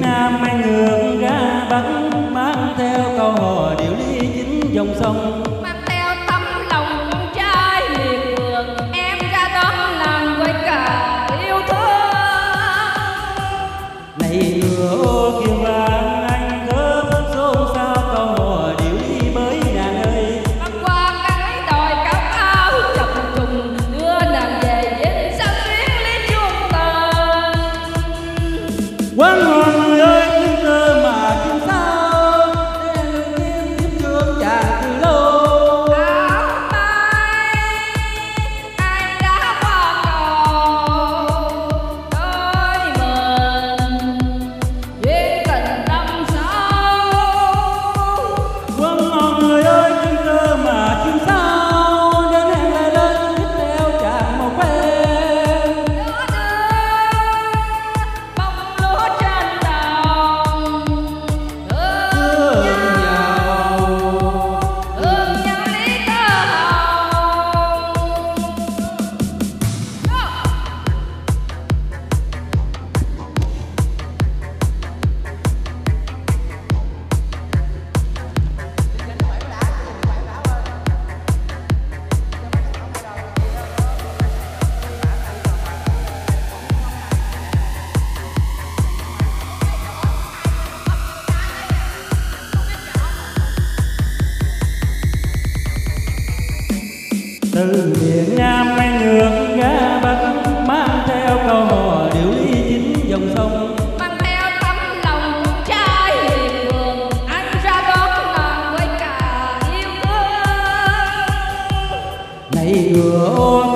nam mang ngược ra bắc mang theo câu hò điệu ly chính dòng sông. Mang theo tấm lòng trai hiền vườn em ra đón làng quê cả yêu thương. Này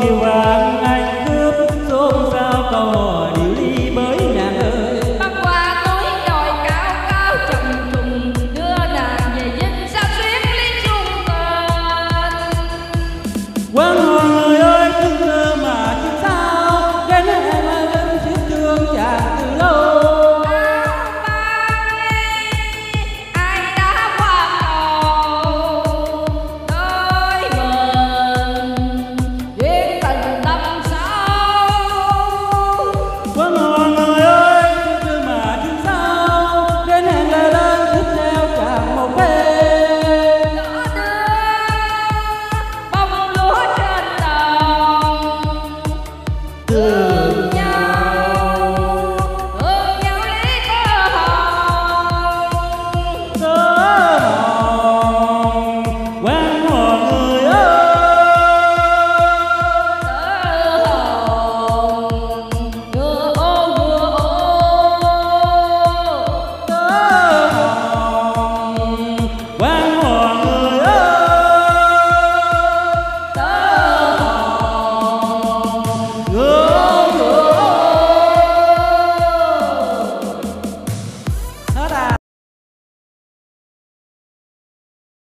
you are.